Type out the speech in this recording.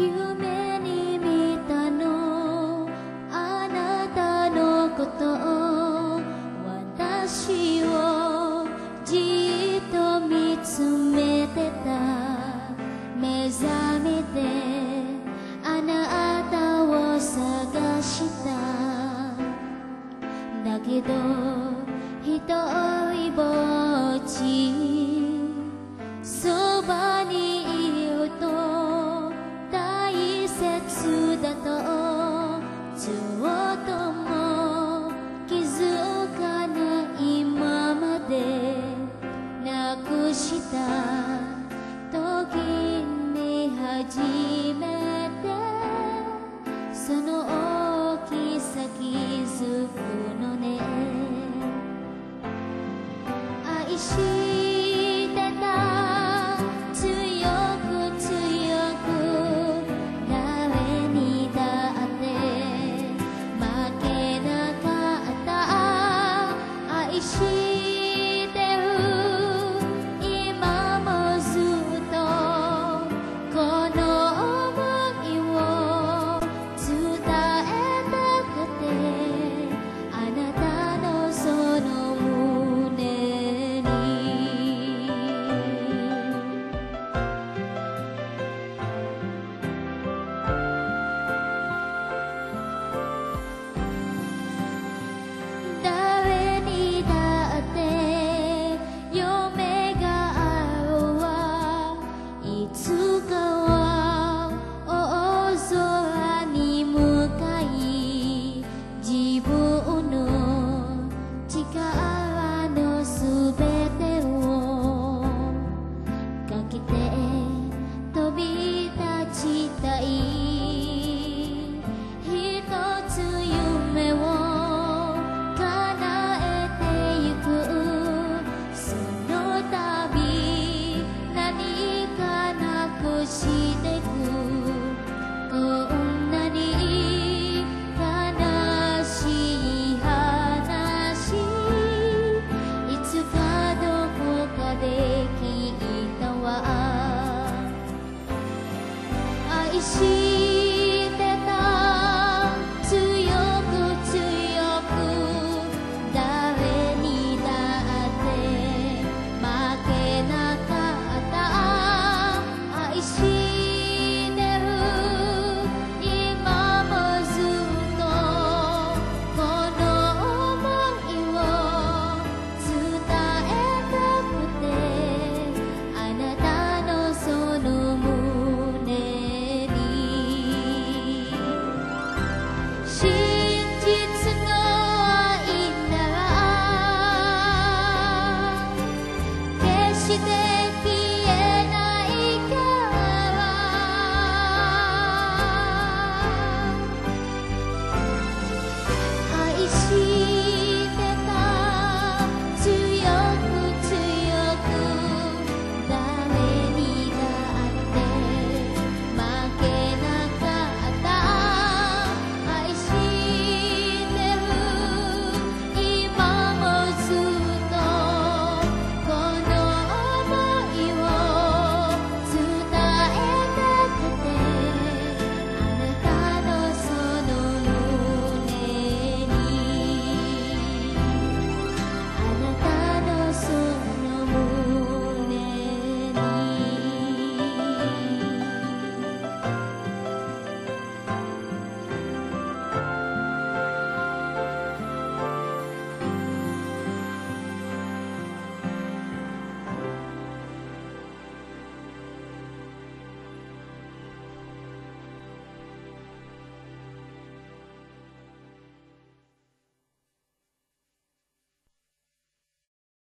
夢に見たの。あなたのことを私をじっと見つめてた。目覚めてあなたを探した。だけど一人ぼっちそばの大きさ気づくのね。愛し